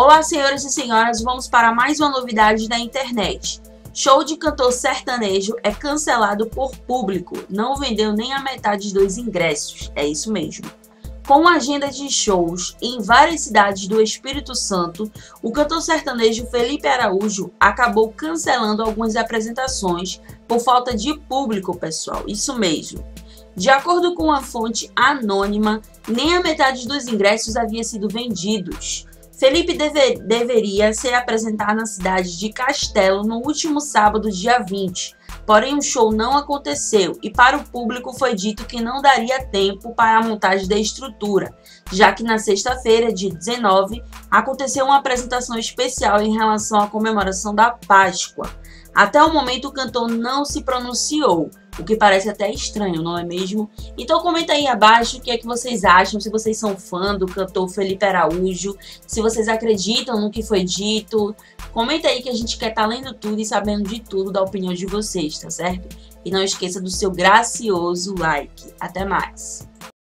Olá, senhoras e senhoras, vamos para mais uma novidade da internet. Show de cantor sertanejo é cancelado por público, não vendeu nem a metade dos ingressos, é isso mesmo. Com agenda de shows em várias cidades do Espírito Santo, o cantor sertanejo Felipe Araújo acabou cancelando algumas apresentações por falta de público, pessoal, isso mesmo. De acordo com uma fonte anônima, nem a metade dos ingressos havia sido vendidos. Felipe deve, deveria ser apresentado na cidade de Castelo no último sábado, dia 20. Porém, o show não aconteceu e para o público foi dito que não daria tempo para a montagem da estrutura, já que na sexta-feira, dia 19, aconteceu uma apresentação especial em relação à comemoração da Páscoa. Até o momento, o cantor não se pronunciou, o que parece até estranho, não é mesmo? Então comenta aí abaixo o que é que vocês acham, se vocês são fã do cantor Felipe Araújo, se vocês acreditam no que foi dito. Comenta aí que a gente quer estar tá lendo tudo e sabendo de tudo da opinião de vocês, tá certo? E não esqueça do seu gracioso like. Até mais!